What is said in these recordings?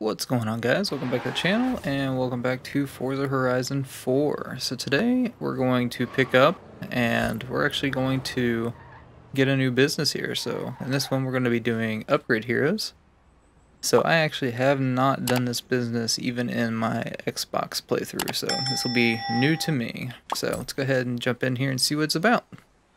What's going on guys? Welcome back to the channel and welcome back to Forza Horizon 4. So today we're going to pick up and we're actually going to get a new business here. So in this one we're going to be doing Upgrade Heroes. So I actually have not done this business even in my Xbox playthrough. So this will be new to me. So let's go ahead and jump in here and see what it's about.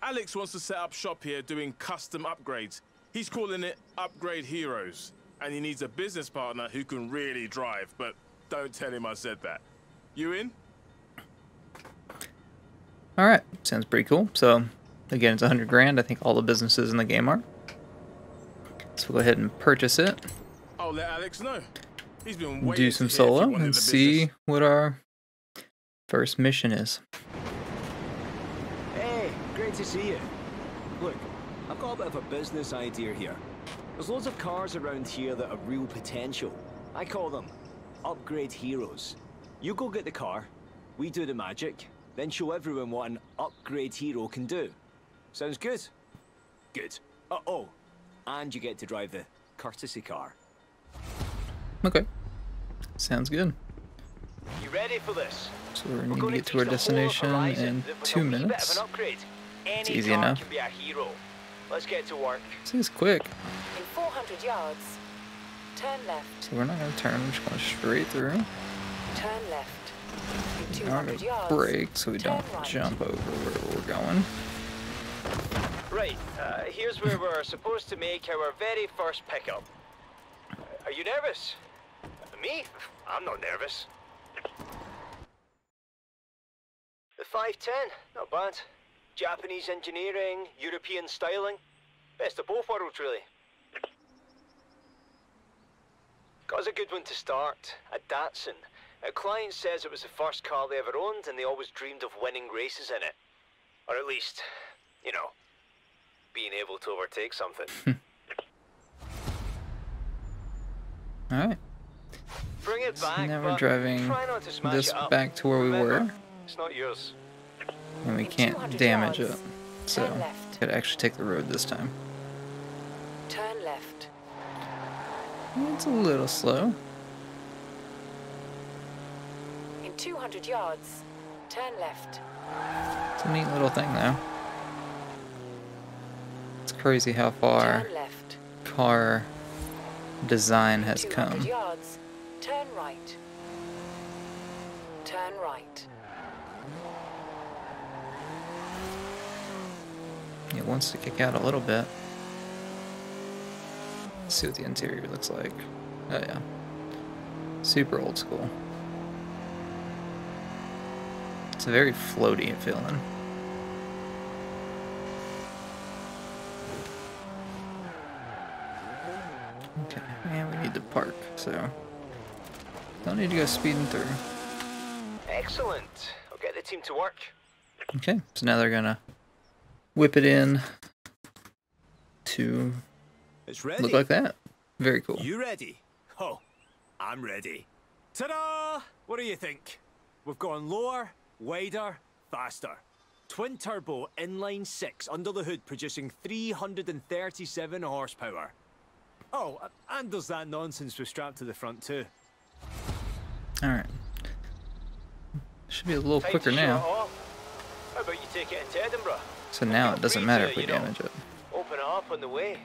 Alex wants to set up shop here doing custom upgrades. He's calling it Upgrade Heroes and he needs a business partner who can really drive, but don't tell him I said that. You in? Alright, sounds pretty cool. So, again, it's 100 grand. I think all the businesses in the game are. So we'll go ahead and purchase it. I'll let Alex know. He's been Do some solo and see what our first mission is. Hey, great to see you. Look, I've got a bit of a business idea here. There's loads of cars around here that have real potential. I call them upgrade heroes. You go get the car, we do the magic, then show everyone what an upgrade hero can do. Sounds good? Good. Uh oh, and you get to drive the courtesy car. Okay. Sounds good. You ready for this? So we're, we're going to get to our destination in two minutes. It's easy enough. Let's get to work. This is quick. 400 yards. Turn left. So we're not going to turn, we're just going straight through. Turn left. In 200 yards. Brake so we don't right. jump over where we're going. Right, uh, here's where we're supposed to make our very first pickup. Are you nervous? Me? I'm not nervous. The 510, not bad. Japanese engineering, European styling. Best of both worlds, really. Got us a good one to start, a Datsun. A client says it was the first car they ever owned and they always dreamed of winning races in it. Or at least, you know, being able to overtake something. Alright. Bring it back, now we're driving this back to where we Remember, were. It's not yours. And we can't damage yards. it. So, gotta actually take the road this time. Turn left. It's a little slow. In 200 yards, turn left. It's a neat little thing, though. It's crazy how far car design has come. Yards, turn right. Turn right. It wants to kick out a little bit. Let's see what the interior looks like. Oh yeah. Super old school. It's a very floaty feeling. Okay, and we need to park, so don't need to go speeding through. Excellent. I'll get the team to work. Okay, so now they're gonna whip it in to it's ready. Look like that. Very cool. You ready? Oh, I'm ready. Ta-da! What do you think? We've gone lower, wider, faster. Twin turbo inline six under the hood producing 337 horsepower. Oh, and there's that nonsense we strapped to the front too. Alright. Should be a little Time quicker now. How about you take it into Edinburgh? So now it doesn't matter if we damage it. Open up on the way.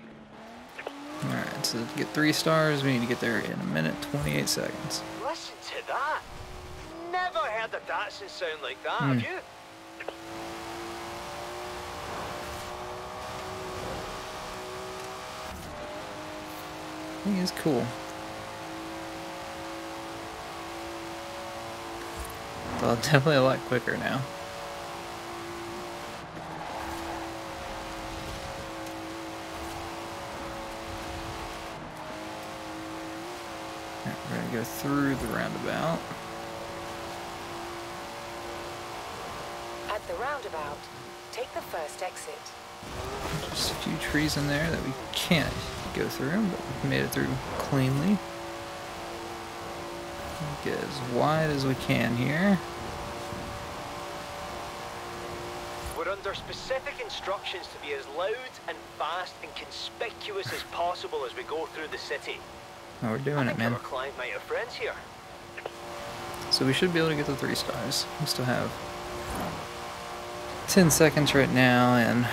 To get three stars, we need to get there in a minute 28 seconds. Listen to that! Never heard a Datsun sound like that, mm. have you? I think it's cool. Well, definitely a lot quicker now. Go through the roundabout. At the roundabout, take the first exit. Just a few trees in there that we can't go through, but we made it through cleanly. Get as wide as we can here. We're under specific instructions to be as loud and fast and conspicuous as possible as we go through the city. Oh, we're doing it, man. our client might have friends here. So we should be able to get the three stars. We still have 10 seconds right now and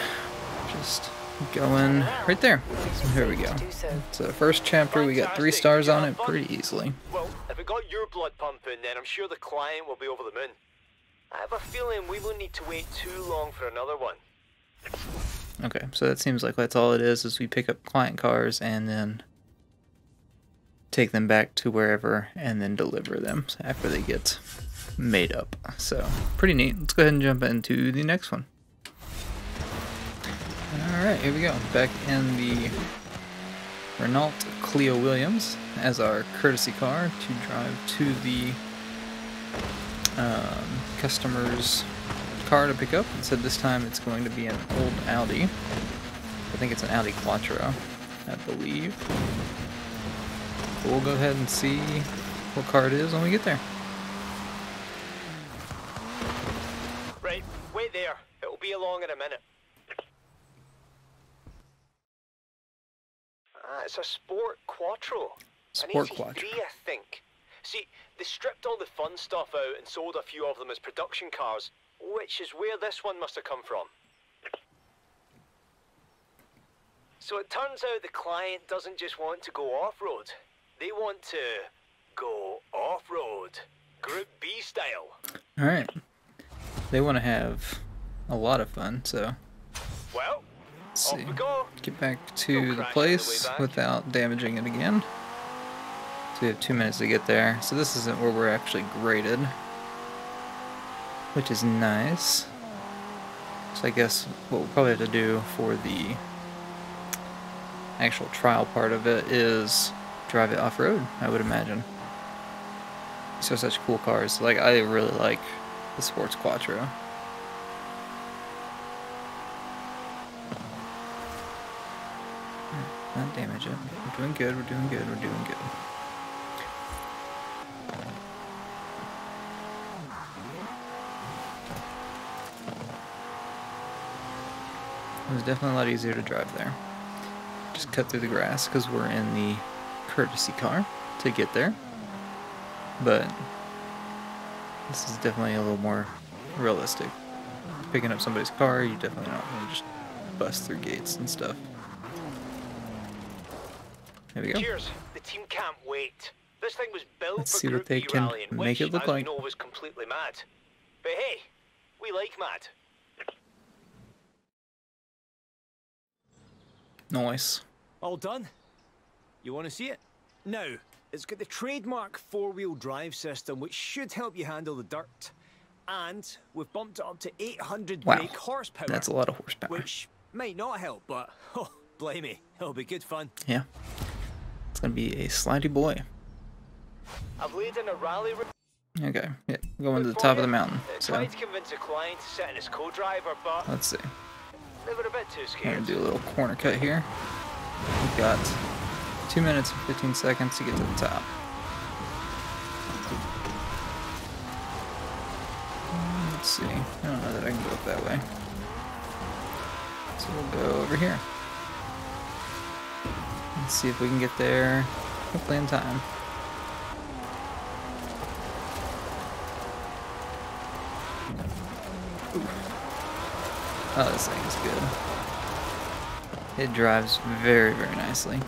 just going right there. So here we go. So. So first chapter, we got three stars on it pretty easily. Well, if it got your blood pumping, then I'm sure the client will be over the moon. I have a feeling we won't need to wait too long for another one. Okay, so that seems like that's all it is, is we pick up client cars and then take them back to wherever and then deliver them after they get made up. So pretty neat. Let's go ahead and jump into the next one. Alright, here we go. Back in the Renault Clio Williams as our courtesy car to drive to the um, customer's car to pick up. It said this time it's going to be an old Audi. I think it's an Audi Quattro, I believe. But we'll go ahead and see what car it is when we get there. Right, wait there. It'll be along in a minute. Ah, it's a Sport Quattro. Sport An Quattro. AT3, I think. See, they stripped all the fun stuff out and sold a few of them as production cars, which is where this one must have come from. So it turns out the client doesn't just want to go off-road. They want to go off-road. Group B style. Alright. They want to have a lot of fun, so Well, let's off see. Get back to the the place back. without damaging it again. So we have two minutes to get there. So this isn't where we're actually graded. Which is nice. So I guess what we'll probably have to do for the actual trial part of it is drive it off-road, I would imagine. So such cool cars. Like, I really like the Sports Quattro. Hmm, not damage it. We're doing good, we're doing good, we're doing good. It was definitely a lot easier to drive there. Just cut through the grass because we're in the courtesy car to get there. But this is definitely a little more realistic. Picking up somebody's car, you definitely not going to just bust through gates and stuff. There we go. Cheers. The team can't wait. This thing was built Let's for see what Group they B can rallying, make which, it look like. know, was completely mad. But hey, we like mad. Nice. All done? You want to see it? Now, it's got the trademark four-wheel drive system, which should help you handle the dirt. And we've bumped it up to 800 Wow. brake horsepower. That's a lot of horsepower. Which might not help, but oh, blimey, it'll be good fun. Yeah. It's going to be a slidey boy. I've laid in a rally Okay. Yeah. Going to the top of the mountain. So Tried to convince a client to sit in his co-driver, but let's see. they were a bit too I'm gonna do a little corner cut here. We've got two minutes and 15 seconds to get to the top. Let's see. I don't know that I can go up that way. So we'll go over here. Let's see if we can get there. Hopefully in time. Oh, this thing is good. It drives very, very nicely.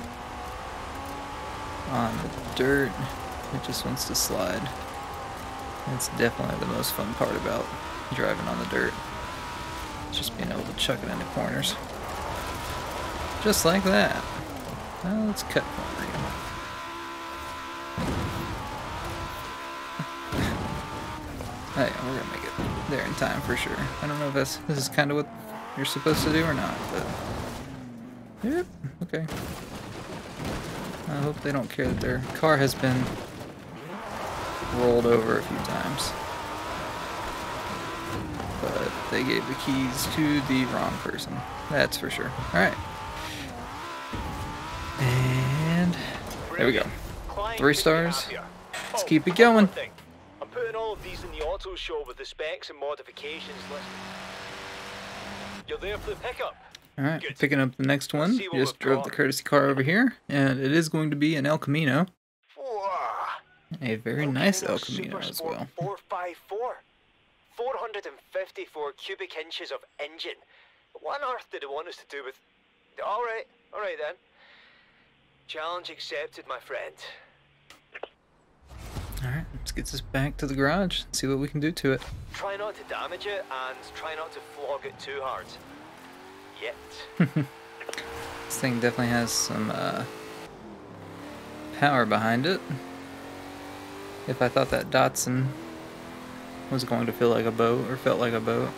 On the dirt, it just wants to slide. That's definitely the most fun part about driving on the dirt. Just being able to chuck it into corners. Just like that. Now let's cut again. Oh yeah, we're gonna make it there in time for sure. I don't know if that's this is kind of what you're supposed to do or not, but yep, okay. I hope they don't care that their car has been rolled over a few times. But they gave the keys to the wrong person. That's for sure. Alright. And there we go. Three stars. Let's keep it going. I'm putting all of these in the auto show with the specs and modifications. You're there for the pickup. Alright, picking up the next one. Just drove the courtesy car over here, and it is going to be an El Camino. A very nice El Camino as well. 454. 454 cubic inches of engine. What on earth did it want us to do with... Alright, alright then. Challenge accepted, my friend. Alright, let's get this back to the garage and see what we can do to it. Try not to damage it, and try not to flog it too hard. Yet. This thing definitely has some uh, power behind it. If I thought that Datsun was going to feel like a boat or felt like a boat,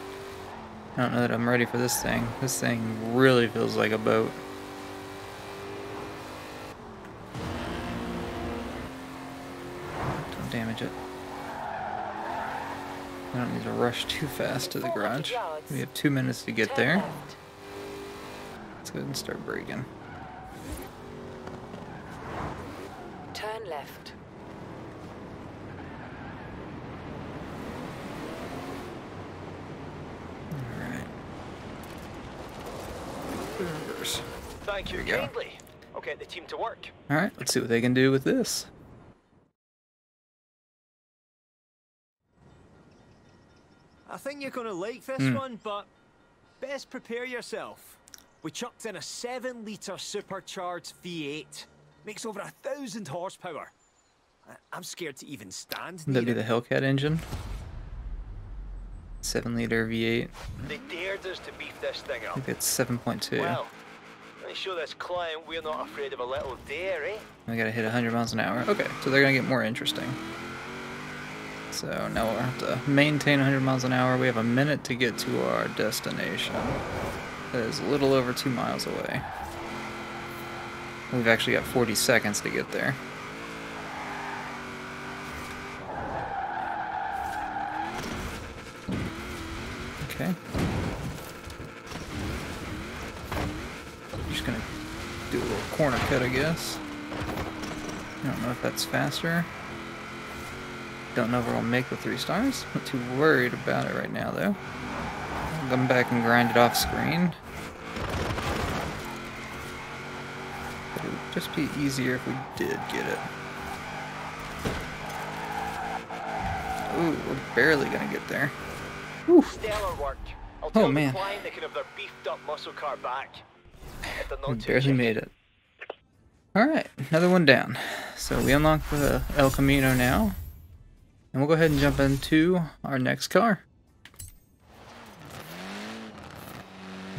I don't know that I'm ready for this thing. This thing really feels like a boat. Don't damage it. I don't need to rush too fast to the garage. We have two minutes to get there. Left. Let's go ahead and start braking. Turn left. Alright. Reverse. Thank you There you kindly. I'll get the team to work. Alright, let's see what they can do with this. I think you're gonna like this Hmm. one, but best prepare yourself. We chucked in a seven litre supercharged V8. Makes over a thousand horsepower. I- I'm scared to even stand That'd be near the. Hellcat engine. 7 liter V8. They dared us to beef this thing I think it's 7.2. Well, let me show this client we're not afraid of a little dare, eh? We gotta hit 100 miles an hour. Okay, so they're gonna get more interesting. So now we'll have to maintain 100 miles an hour. We have a minute to get to our destination. That is a little over two miles away. We've actually got 40 seconds to get there. Okay. Just gonna do a little corner cut, I guess. I don't know if that's faster. Don't know if gonna make the three stars. Not too worried about it right now, though. I'll come back and grind it off screen. But it would just be easier if we did get it. Ooh, we're barely gonna get there. Stellar work. I'll Oh, man. the client they can have their beefed up muscle car back. If We barely made it. Alright, another one down. So we unlock the El Camino now. And we'll go ahead and jump into our next car.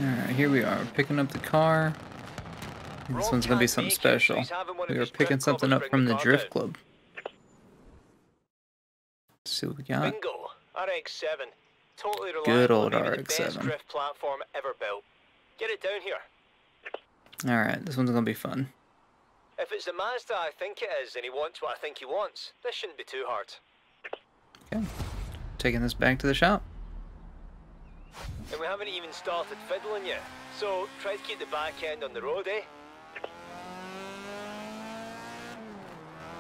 Alright, here we are, picking up the car. This one's gonna be something make it, so special. he's having one of We are picking something up from the Drift. Club. Let's see what we got. Bingo! RX-7. Totally. Good old maybe the best RX-7. drift platform ever built. Get it down here. Alright, this one's gonna be fun. If it's the Mazda I think it is and he wants what I think he wants, this shouldn't be too hard. Okay. Taking this back to the shop. And we haven't even started fiddling yet. So try to keep the back end on the road, eh?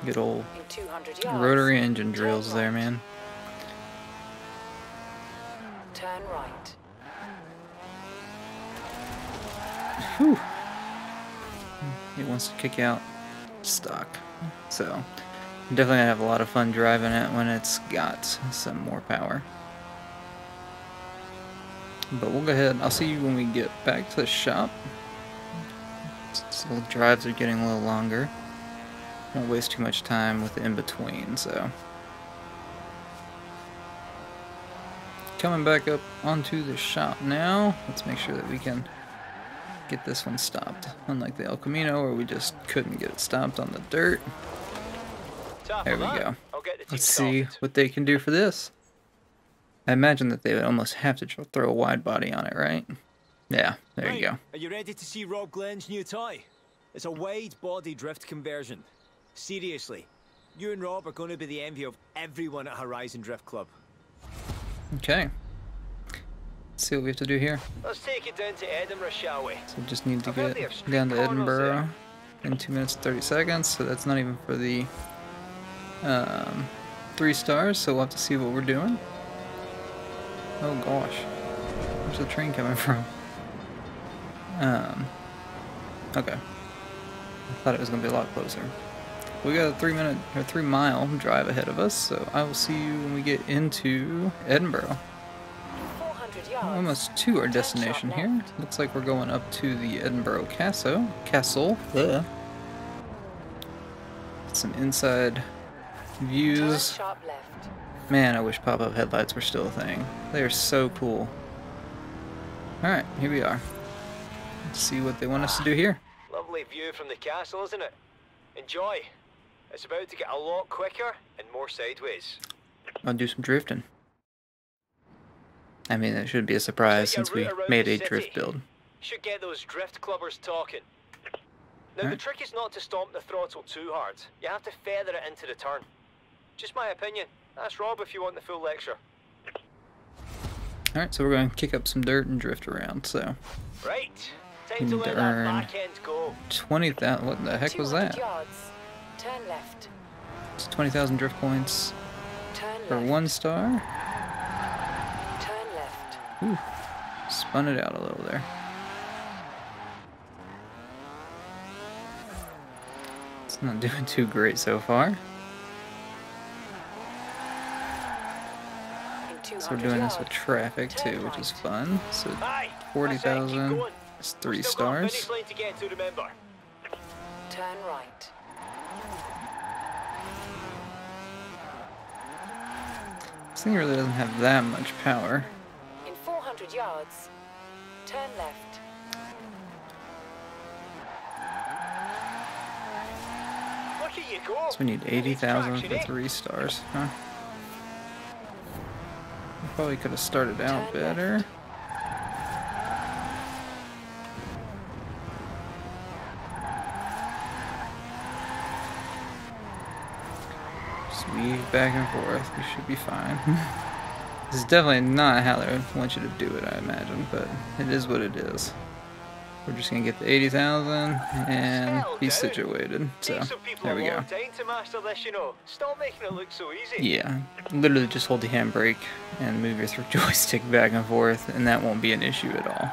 Good old yards. rotary engine turn drills there, man. Turn right. Whew. It wants to kick out stock. So, definitely gonna have a lot of fun driving it when it's got some more power. But we'll go ahead. and I'll see you when we get back to the shop. So the drives are getting a little longer. Won't waste too much time with the in between, so. Coming back up onto the shop now. Let's make sure that we can get this one stopped. Unlike the El Camino where we just couldn't get it stopped on the dirt. There we go. I'll get the team Let's see what they can do for this. I imagine that they would almost have to throw a wide body on it, right? Yeah, there Right, you go. Are you ready to see Rob Glenn's new toy? It's a wide body drift conversion. Seriously, you and Rob are going to be the envy of everyone at Horizon Drift Club. Okay. Let's see what we have to do here. Let's take it down to Edinburgh, shall we? So we just need to I've get they have street down to Edinburgh in 2 minutes 30 seconds, so that's not even for the um, 3 stars, so we'll have to see what we're doing. Oh gosh. Where's the train coming from? Um, okay. I thought it was going to be a lot closer. We got a three minute or three mile drive ahead of us, so I will see you when we get into Edinburgh. Almost to our destination here. Looks like we're going up to the Edinburgh Castle. Castle. Ugh. Some inside views. Man, I wish pop-up headlights were still a thing. They are so cool. Alright, here we are. Let's see what they want us to do here. Lovely view from the castle, isn't it? Enjoy. It's about to get a lot quicker and more sideways. I'll do some drifting. I mean, it should be a surprise since we made a drift build. Should get those drift clubbers talking. Now, the trick is not to stomp the throttle too hard. You have to feather it into the turn. Just my opinion. Ask Rob if you want the full lecture. Alright, so we're going to kick up some dirt and drift around. So, Right. Time to Need let to that earn back end go. 20,000. What the heck was that? yards. Turn left. It's 20,000 drift points Turn for left. one star. Turn left. Ooh, spun it out a little there. It's not doing too great so far. In 200 So we're doing this with traffic too, which is fun. So 40,000 That's it, keep going. is three still got a stars. finish line to get to, remember. Turn right. This thing really doesn't have that much power. In 400 yards. Turn left. Look at you go. So we need 80,000 for eh? three stars, huh? Probably could have started out better. Just weave back and forth. We should be fine. this is definitely not how they want you to do it, I imagine, but it is what it is. We're just gonna get the 80,000 and be situated. So, Takes some people there we go. long to master this, you know. Stop making it look so easy. Yeah, literally just hold the handbrake and move your joystick back and forth, and that won't be an issue at all.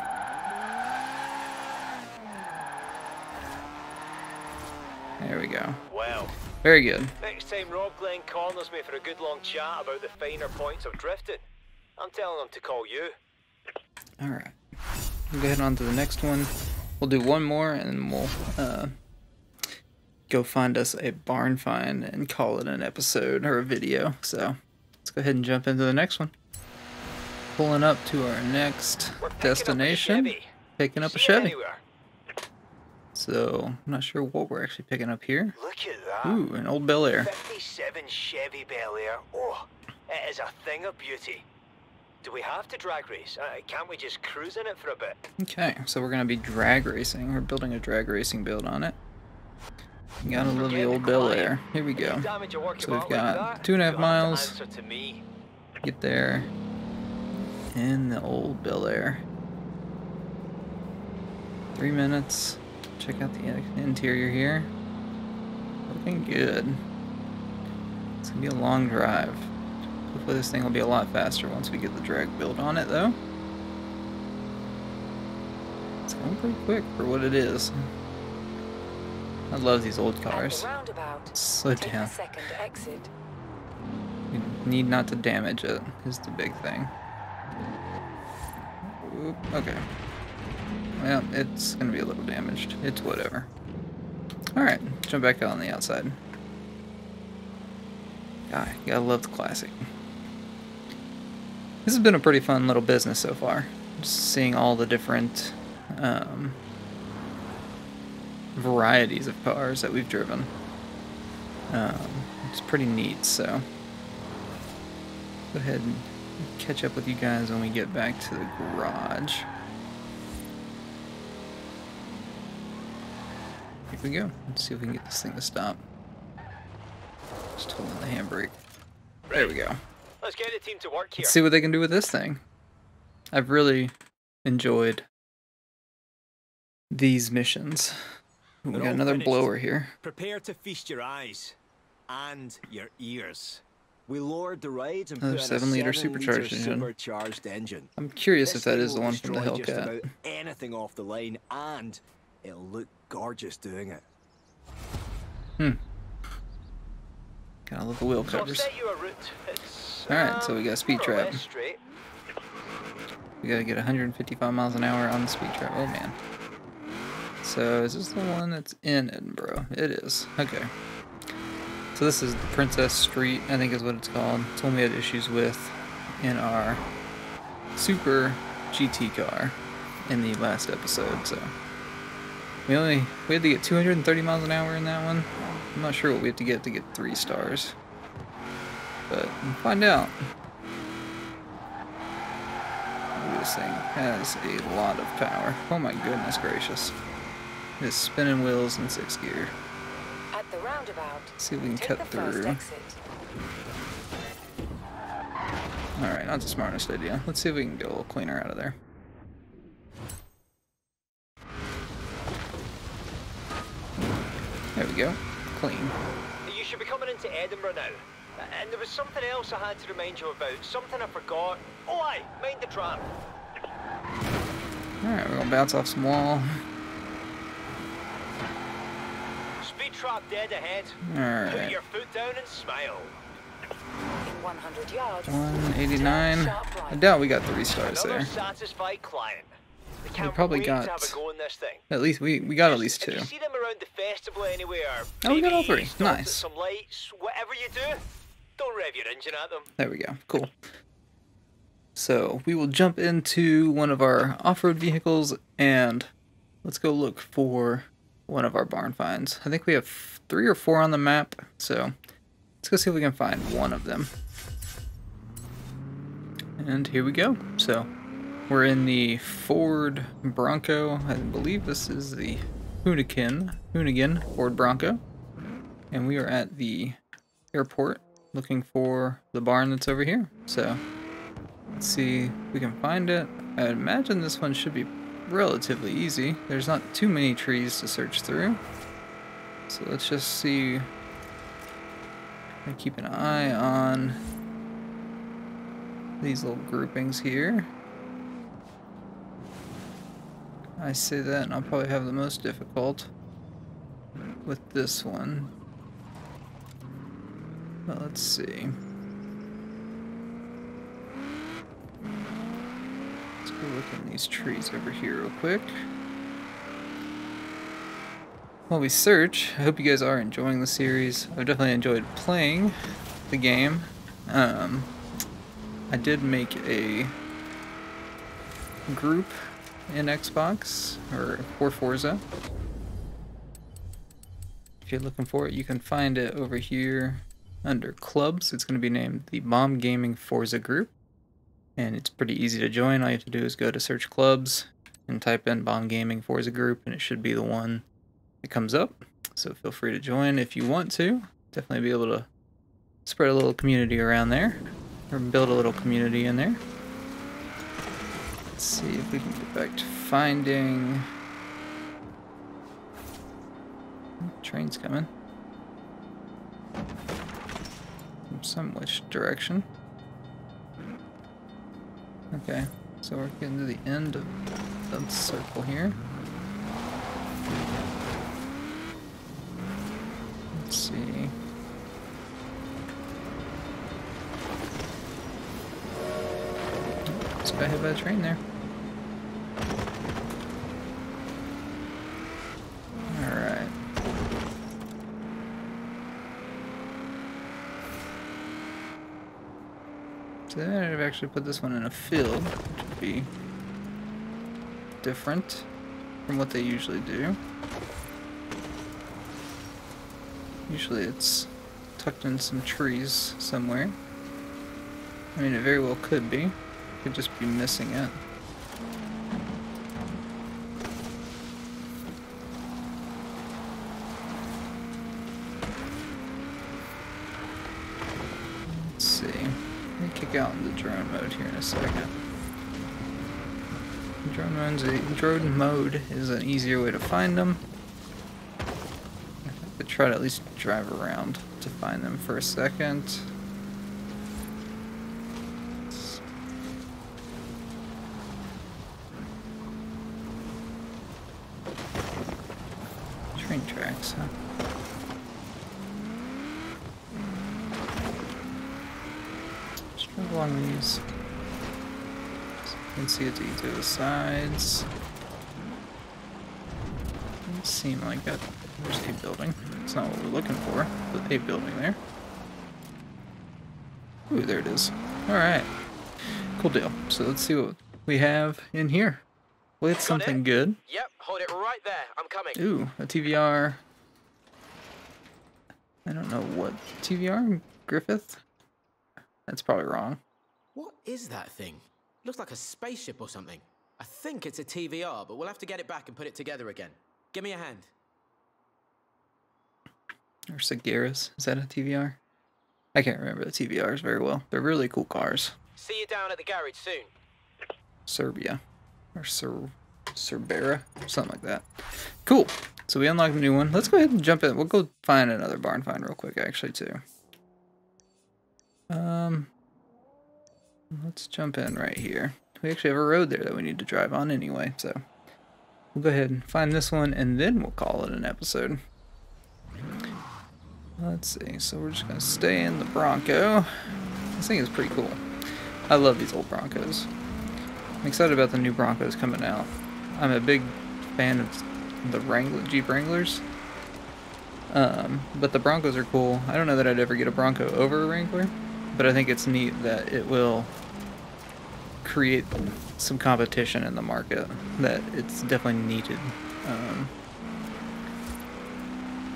There we go. Well, Very good. next time Rob Glenn corners me for a good long chat about the finer points of drifting, I'm telling him to call you. All right. We'll go ahead on to the next one. We'll do one more, and we'll uh, go find us a barn find and call it an episode or a video. So let's go ahead and jump into the next one. Pulling up to our next picking destination. Up. Picking up a See it Chevy. anywhere? So I'm not sure what we're actually picking up here. Look at that. Ooh, an old Bel Air. 57 Chevy Bel Air. Oh, it is a thing of beauty. Do we have to drag race? Uh, can't we just cruise in it for a bit? Okay, so we're gonna be drag racing. We're building a drag racing build on it. Gotta love the old Bel. Air. Here we go. a So we've got two and a half you'll have to miles. to me. Get there in the old Bel Air. Three minutes. Check out the interior here. Looking good. It's gonna be a long drive. Hopefully this thing will be a lot faster once we get the drag build on it though. It's going pretty quick for what it is. I love these old cars. Slow down. the second exit. You need not to damage it, is the big thing. Oop, okay. Well, it's gonna be a little damaged. It's whatever. Alright, jump back out on the outside. God, you gotta love the classic. This has been a pretty fun little business so far. Just seeing all the different um, varieties of cars that we've driven. Um, it's pretty neat, so go ahead and catch up with you guys when we get back to the garage. Here we go. Let's see if we can get this thing to stop. Just holding the handbrake. There we go. Let's get the team to work here. Let's see what they can do with this thing. I've really enjoyed these missions. Ooh, we got another finished. blower here. Prepare to feast your eyes and your ears. We lowered the rides and Another put in a seven-liter seven supercharged litre supercharged engine. I'm curious This if that is the one from the Hellcat. anything off the line, and it'll look gorgeous doing it. Hmm. Gotta love the wheel covers. Alright, so we got speed trap. We gotta get 155 miles an hour on the speed trap. Oh man. So this is this the one that's in Edinburgh? It is. Okay. So this is the Princes Street, I think is what it's called. It's one we had issues with in our Super GT car in the last episode. So we only we had to get 230 miles an hour in that one. I'm not sure what we have to get to get three stars, but we'll find out. This thing has a lot of power. Oh my goodness gracious. It's spinning wheels in sixth gear. At the roundabout, See if we can cut through. Alright, not the smartest idea. Let's see if we can get a little cleaner out of there. There we go. Clean. You should be coming into Edinburgh now. And there was something else I had to remind you about. Something I forgot. Oh, aye, mind the tram. Alright, we're gonna bounce off some wall. Speed trap dead ahead. Put your foot down and smile. 100 yards, 189. I doubt we got three stars Another there. satisfied client. We can't probably got- to have a go in this thing. At least we we got at least If two. you see them around the festival anywhere, Oh, we got all three. Nice. Some lights, whatever you do, don't rev your engine at them. There we go. Cool. So we will jump into one of our off-road vehicles and let's go look for one of our barn finds. I think we have three or four on the map, so let's go see if we can find one of them. And here we go. So we're in the Ford Bronco. I believe this is the Hoonigan, Hoonigan Ford Bronco. And we are at the airport looking for the barn that's over here. So let's see if we can find it. I imagine this one should be relatively easy. There's not too many trees to search through. So let's just see. I keep an eye on these little groupings here. I say that and I'll probably have the most difficult with this one. But let's see. Let's go look in these trees over here real quick. While we search, I hope you guys are enjoying the series. I've definitely enjoyed playing the game. Um, I did make a group in Xbox or for Forza. If you're looking for it, you can find it over here under clubs. It's going to be named the Baum Gaming Forza Group. And it's pretty easy to join. All you have to do is go to search clubs and type in Baum Gaming Forza Group, and it should be the one that comes up. So feel free to join if you want to. Definitely be able to spread a little community around there, or build a little community in there. Let's see if we can get back to finding. Train's coming. Some which direction. Okay, so we're getting to the end of the circle here. Let's see. Got hit by a train there. Alright. So I've actually put this one in a field, which would be different from what they usually do. Usually it's tucked in some trees somewhere. I mean, it very well could be. Could just be missing it. Let's see. Let me kick out into drone mode here in a second. Drone a, uh, drone mode is an easier way to find them. I try to at least drive around to find them for a second. along these. You can see it to each of the sides. Doesn't seem like that. There's a building. It's not what we're looking for, but a building there. Ooh, there it is. Alright. Cool deal. So let's see what we have in here. Well, it's Got it? something good. Yep, hold it right there. I'm coming. Ooh, a TVR. I don't know what TVR? Griffith? That's probably wrong. What is that thing? Looks like a spaceship or something. I think it's a TVR, but we'll have to get it back and put it together again. Give me a hand. Or Sagaris. Is that a TVR? I can't remember the TVRs very well. They're really cool cars. See you down at the garage soon. Serbia. Or Ser Cerbera. Something like that. Cool. So we unlocked a new one. Let's go ahead and jump in. We'll go find another barn find real quick, actually, too. Um, let's jump in right here. We actually have a road there that we need to drive on anyway, so we'll go ahead and find this one, and then we'll call it an episode. Let's see. So we're just gonna stay in the Bronco. This thing is pretty cool. I love these old Broncos. I'm excited about the new Broncos coming out. I'm a big fan of the Wrangler, Jeep Wranglers. Um, but the Broncos are cool. I don't know that I'd ever get a Bronco over a Wrangler, but I think it's neat that it will create some competition in the market that it's definitely needed. Um,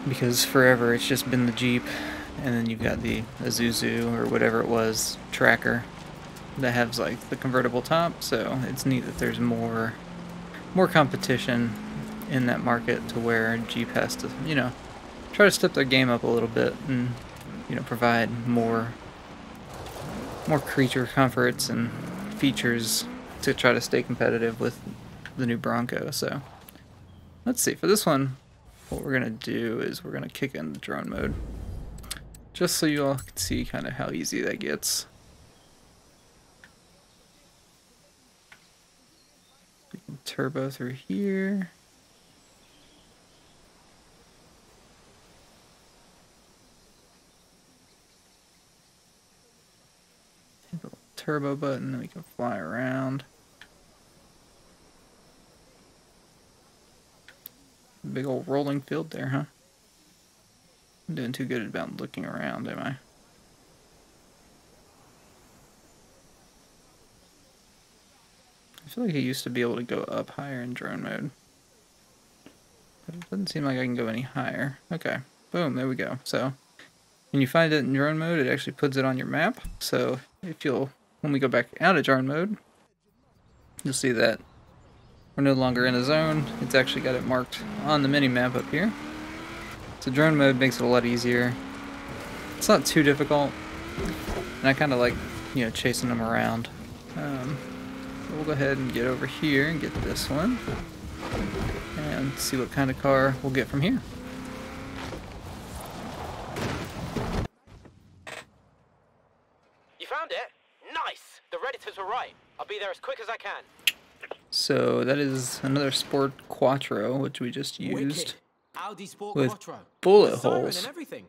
because forever it's just been the Jeep, and then you've got the Azuzu or whatever it was tracker that has like the convertible top. So it's neat that there's more more competition in that market to where Jeep has to, you know, try to step their game up a little bit and you know provide more more creature comforts and features to try to stay competitive with the new Bronco. So let's see for this one what we're gonna do is we're gonna kick in the drone mode just so you all can see kind of how easy that gets. Turbo through here. Hit the little turbo button, then we can fly around. Big old rolling field there, huh? I'm doing too good about looking around, am I? I feel like I used to be able to go up higher in drone mode. But it doesn't seem like I can go any higher. Okay, boom, there we go. So, when you find it in drone mode, it actually puts it on your map. So, if you'll, when we go back out of drone mode, you'll see that we're no longer in a zone. It's actually got it marked on the mini map up here. So drone mode makes it a lot easier. It's not too difficult. And I kind of like, you know, chasing them around. Um, we'll go ahead and get over here and get this one. And see what kind of car we'll get from here. You found it? Nice! The Redditors were right. I'll be there as quick as I can. So that is another Sport Quattro, which we just used. Audi Sport with Quattro. bullet With siren holes. and everything.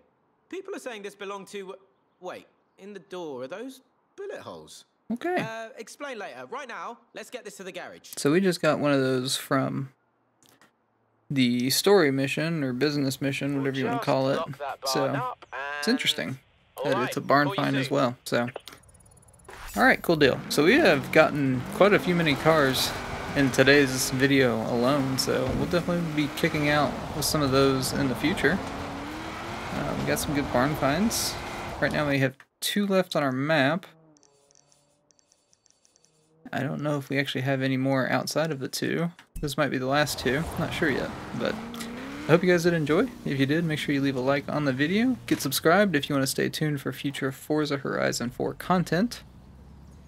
People are saying this belonged to. Wait, in the door are those bullet holes? Okay. Uh, explain later. Right now, let's get this to the garage. So we just got one of those from the story mission or business mission, whatever you want to call it. So it's interesting that it's a barn find as well. So, all right, cool deal. So we have gotten quite a few many cars in today's video alone. So we'll definitely be kicking out with some of those in the future. Uh, we got some good barn finds. Right now we have two left on our map. I don't know if we actually have any more outside of the two. This might be the last two. Not sure yet, but I hope you guys did enjoy. If you did, make sure you leave a like on the video. Get subscribed if you want to stay tuned for future Forza Horizon 4 content.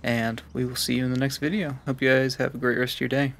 And we will see you in the next video. Hope you guys have a great rest of your day.